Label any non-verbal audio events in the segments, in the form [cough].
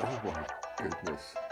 Oh my goodness.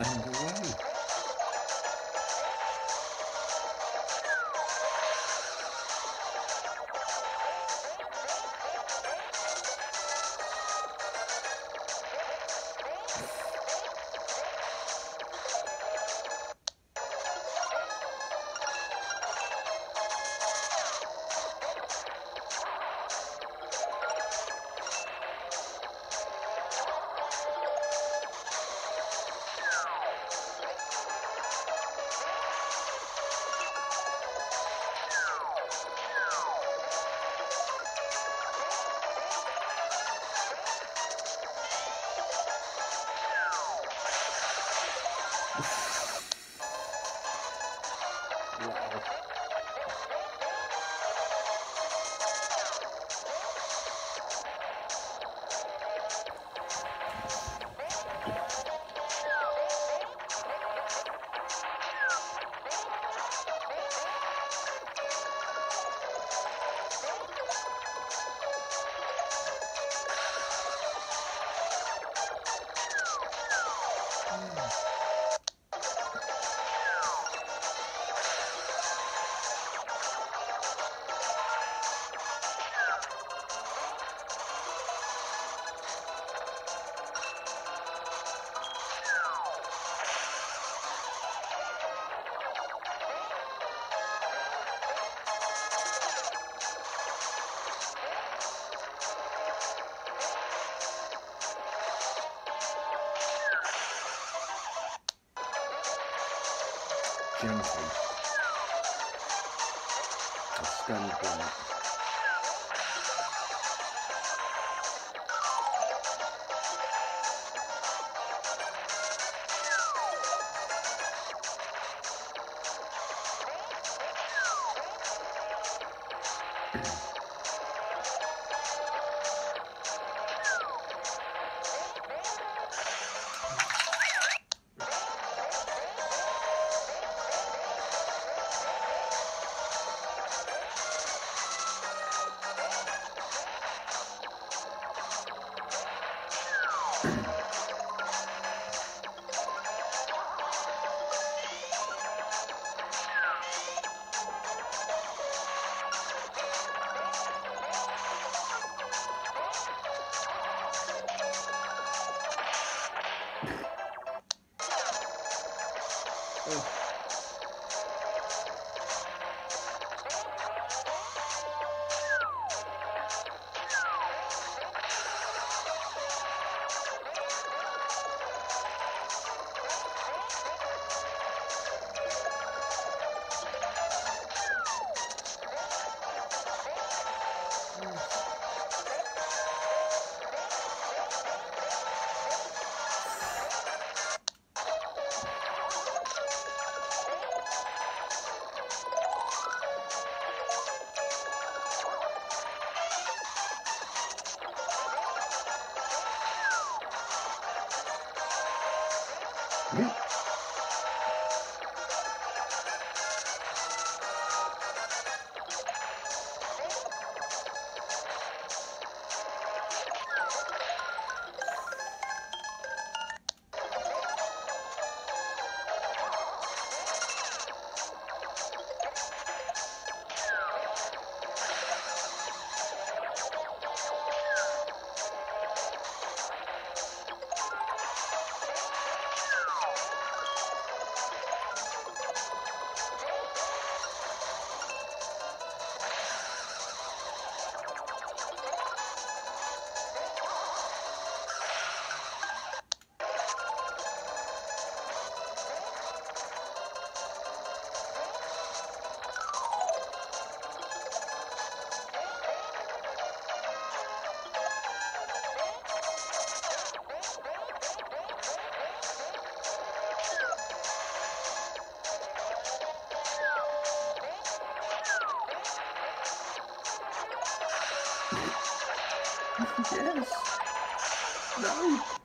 And Gently. A stand back. 没。Yes. No.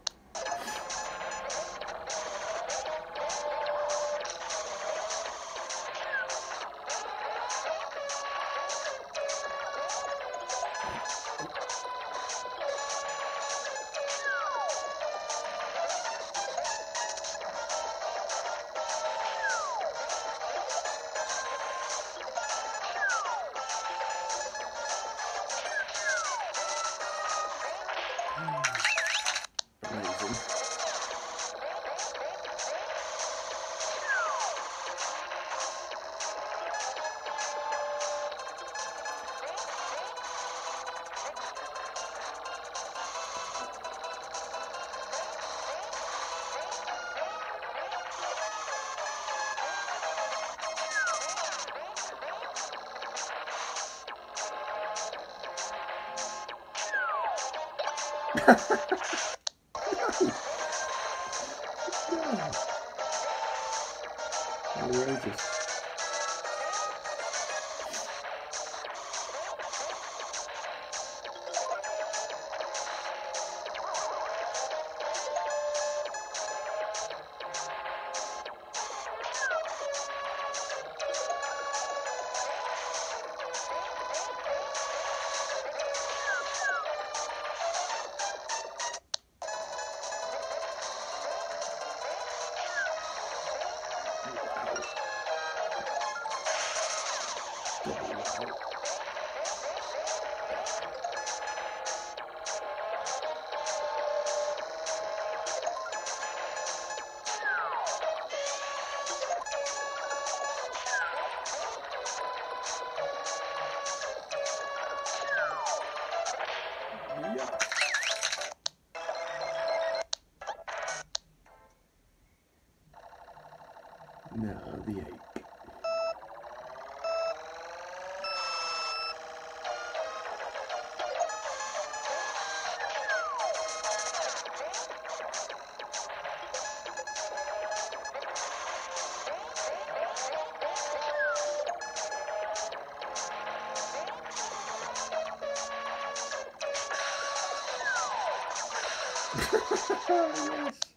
Outrageous. Now the ape. [laughs] [laughs] yes.